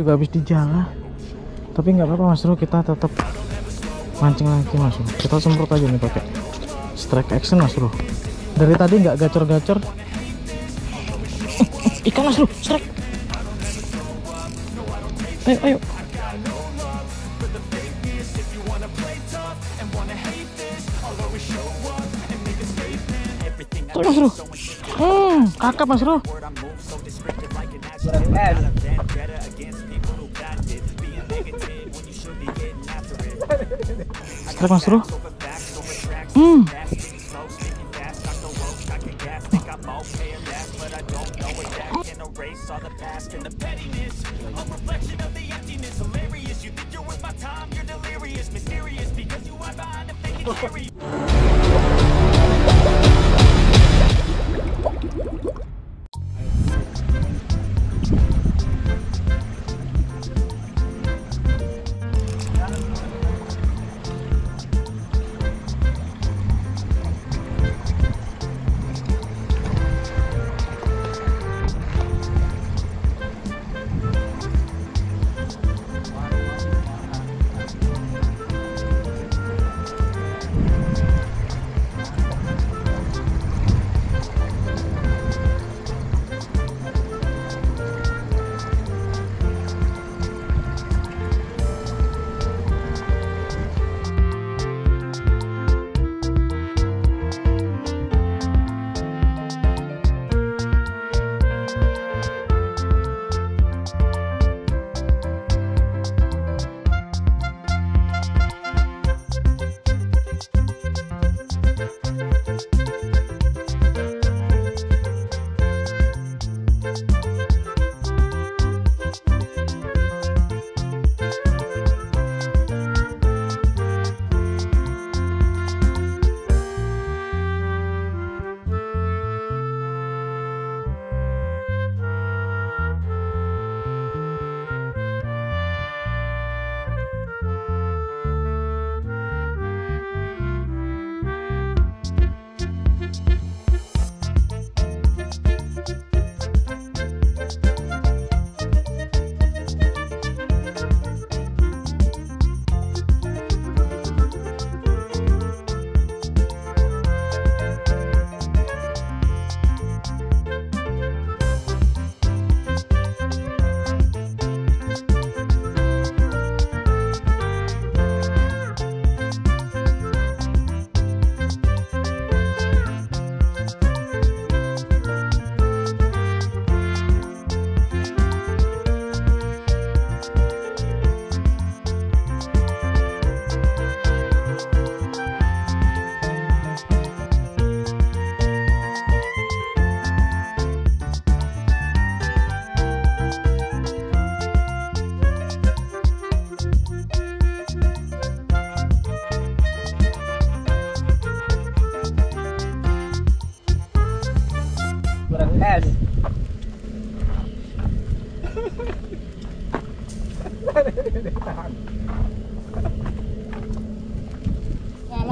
juga habis di jalan. Tapi nggak apa-apa mas bro kita tetap mancing lagi mas bro kita semprot aja nih pakai strike action mas bro dari tadi nggak gacor-gacor. Ikan mas bro strike. Ayo ayo Tuh, mas bro hmm. kakap mas bro strike mas hmm es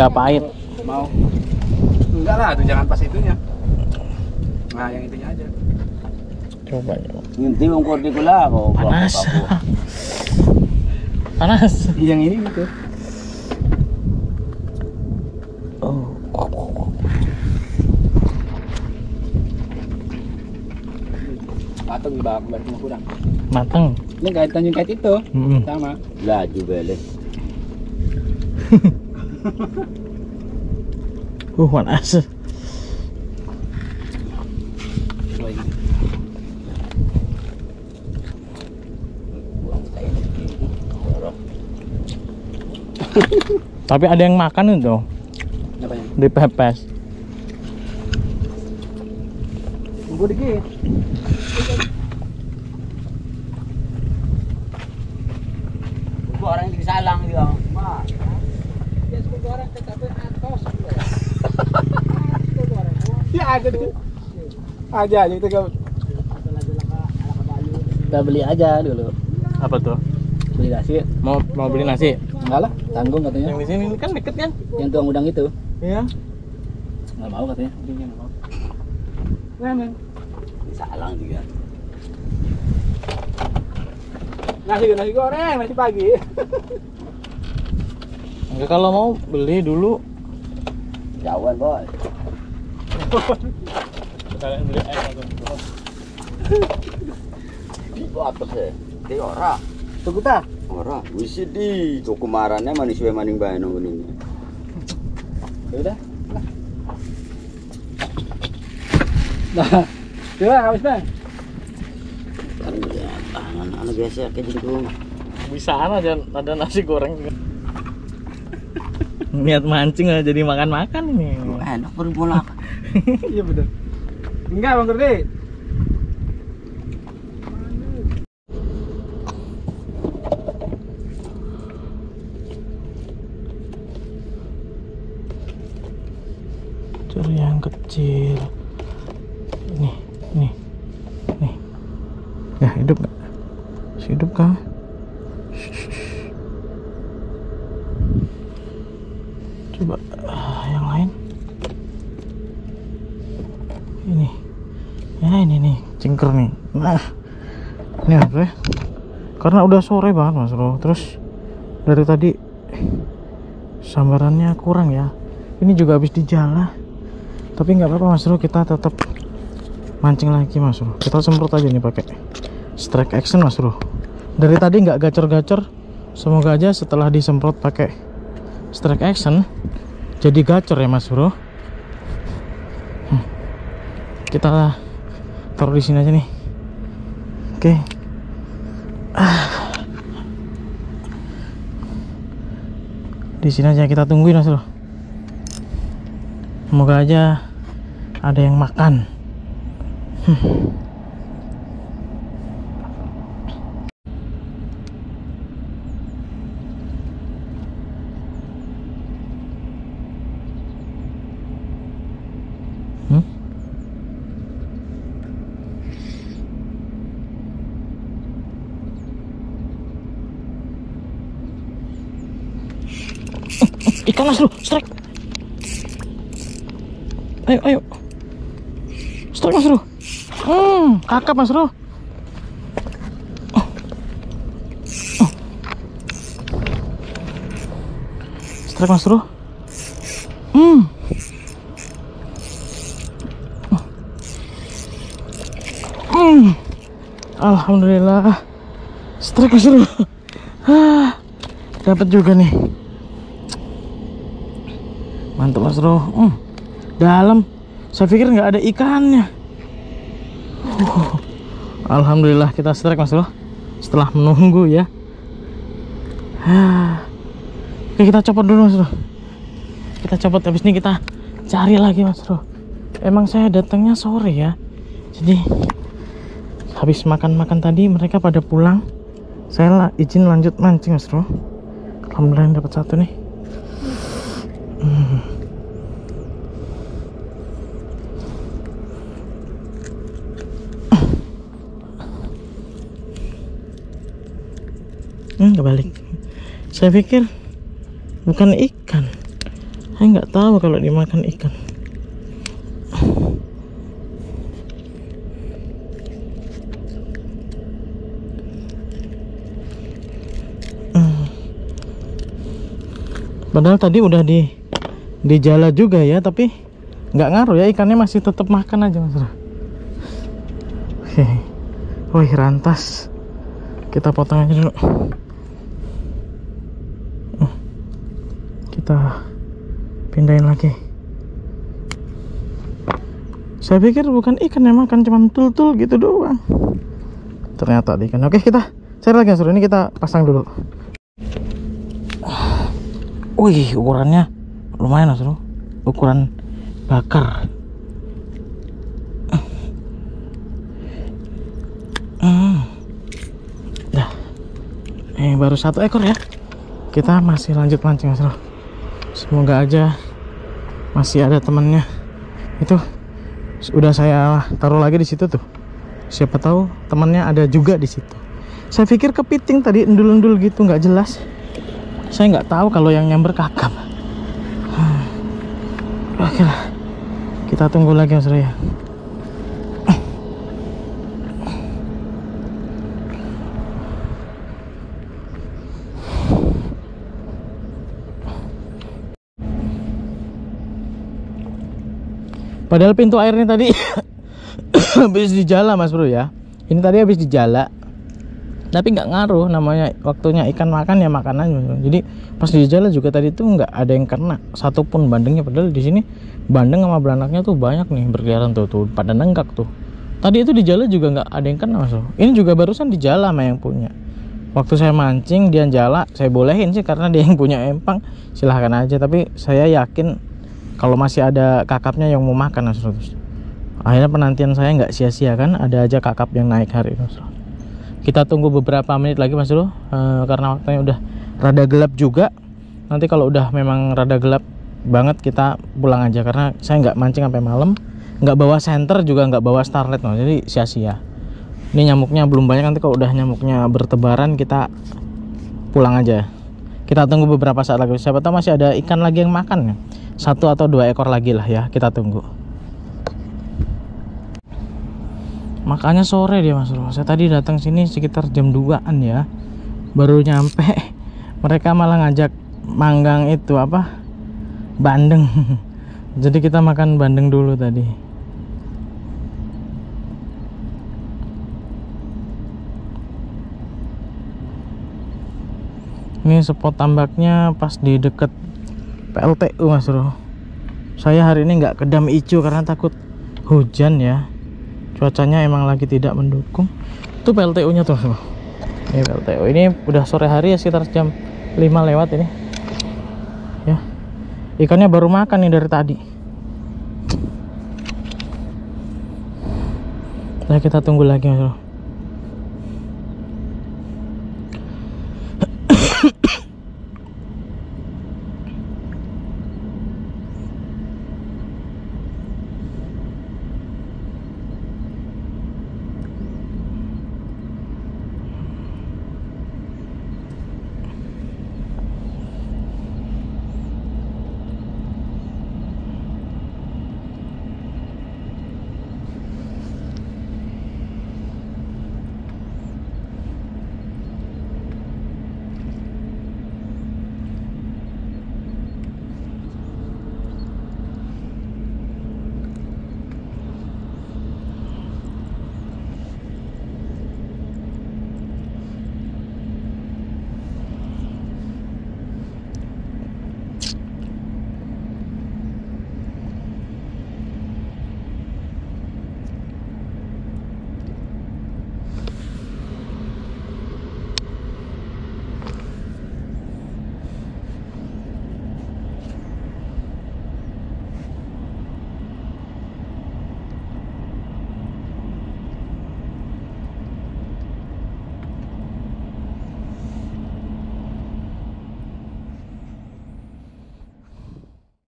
nggak pahit. Mau. Enggak lah tuh jangan pas itunya. Nah yang itunya aja. Coba coba. Nginti wong kurdi kula kok. panas. panas. Yang ini gitu. Oh. Patung di bawah kurang mateng. Ini kaitan yang kait itu Mm-mm. sama. Laju bele. Uh panas. Tapi ada yang makan itu ya di pepes. Tunggu dikit. Gua orang yang disalang dia. Ya Ya ada tuh. Aja aja itu kau. Kita beli aja dulu. apa tuh Beli nasi. mau mau beli nasi Enggak lah, tanggung katanya. yang di sini kan deket kan Yang tuang udang itu. iya Nggak mau katanya. Ujungnya nggak mau. Nah, men. Salang juga. Nasi nasi goreng, nasi pagi. Enggak kalau mau beli dulu. Jauhan boy. Kalian beli es atau Di apa sih? Di ora. Tunggu ta. Ora. Wis di toko marane manis wae maning bae nang ngene. Ya udah. Nah, coba habis bang. Kan ya tangan ana biasa kayak gitu. Bisa aja ada nasi goreng juga. Niat mancing aja jadi makan-makan ini. Enak baru bola. Iya betul. Enggak bang Kurdi. Cari yang kecil. Ini, ini, nih. Ya hidup nggak? Masih hidup kah? Coba ah, yang lain. Ini, ya ini nih, cingker nih. Nah, ini apa ya? Karena udah sore banget mas bro. Terus dari tadi sambarannya kurang ya. Ini juga habis di jalan tapi nggak apa-apa mas bro kita tetap mancing lagi mas bro kita semprot aja nih pakai strike action mas bro dari tadi nggak gacor-gacor semoga aja setelah disemprot pakai strike action jadi gacor ya mas bro Hmm. kita taruh di sini aja nih oke Ah. di sini aja kita tungguin mas bro semoga aja ada yang makan. Hmm? Mas bro strike. Ayo ayo. Strike mas bro hmm kakap mas bro strike mas bro hmm. Hmm. Alhamdulillah. Strike mas bro ah dapat juga nih mantap mas bro. Hmm dalam. Saya pikir nggak ada ikannya. Uh, Alhamdulillah kita strike mas bro. Setelah menunggu ya. Oke kita copot dulu mas bro. Kita copot. Habis ini kita cari lagi mas bro. Emang saya datangnya sore ya. Jadi habis makan-makan tadi mereka pada pulang. Saya izin lanjut mancing mas bro. Alhamdulillah dapat satu nih kebalik. Saya pikir bukan ikan. Saya nggak tahu kalau dimakan ikan. Padahal tadi udah di di jala juga ya, tapi nggak ngaruh ya ikannya masih tetap makan aja mas. Oke. Wih rantas. Kita potong aja dulu. Kita pindahin lagi. Saya pikir bukan ikan yang makan, cuma tul-tul gitu doang. Ternyata ikan. Oke kita cari lagi Bro. Ini kita pasang dulu. Wih ukurannya lumayan Bro. Ukuran bakar. Hmm. Dah. Eh baru satu ekor ya. Kita masih lanjut mancing Mas. Semoga aja masih ada temennya. Itu udah saya taruh lagi di situ tuh. Siapa tahu temannya ada juga di situ. Saya pikir kepiting tadi endul-endul gitu nggak jelas. Saya nggak tahu kalau yang nyamber kakap. Oke lah. kita tunggu lagi mas bro Padahal pintu airnya tadi habis dijala mas bro ya. Ini tadi habis dijala. Tapi nggak ngaruh namanya waktunya ikan makan ya Bro. Jadi pas dijala juga tadi tuh nggak ada yang kena satupun bandengnya. Padahal di sini bandeng sama beranaknya tuh banyak nih berkeliaran tuh tuh pada nenggak tuh. Tadi itu dijala juga nggak ada yang kena mas bro. Ini juga barusan dijala sama yang punya. Waktu saya mancing dia jala, saya bolehin sih karena dia yang punya empang. Silahkan aja. Tapi saya yakin kalau masih ada kakapnya yang mau makan mas bro. akhirnya penantian saya nggak sia-sia kan ada aja kakap yang naik hari bro. kita tunggu beberapa menit lagi mas bro Eh, karena waktunya udah rada gelap juga. Nanti kalau udah memang rada gelap banget kita pulang aja. Karena saya nggak mancing sampai malam. Nggak bawa senter juga nggak bawa starlet no. jadi sia-sia. Ini nyamuknya belum banyak. Nanti kalau udah nyamuknya bertebaran kita pulang aja. Kita tunggu beberapa saat lagi. Siapa tahu masih ada ikan lagi yang makan ya satu atau dua ekor lagi lah ya kita tunggu. Makanya sore dia mas bro saya tadi datang sini sekitar jam 2an ya. Baru nyampe. Mereka malah ngajak manggang itu apa? Bandeng. Jadi kita makan bandeng dulu tadi. Ini spot tambaknya pas di deket PLTU mas bro. Saya hari ini nggak kedam ijo karena takut hujan ya. Cuacanya emang lagi tidak mendukung. Itu PLTU nya tuh ini PLTU ini udah sore hari ya sekitar jam 5 lewat ini. Ya. Ikannya baru makan nih dari tadi. Nah kita tunggu lagi mas bro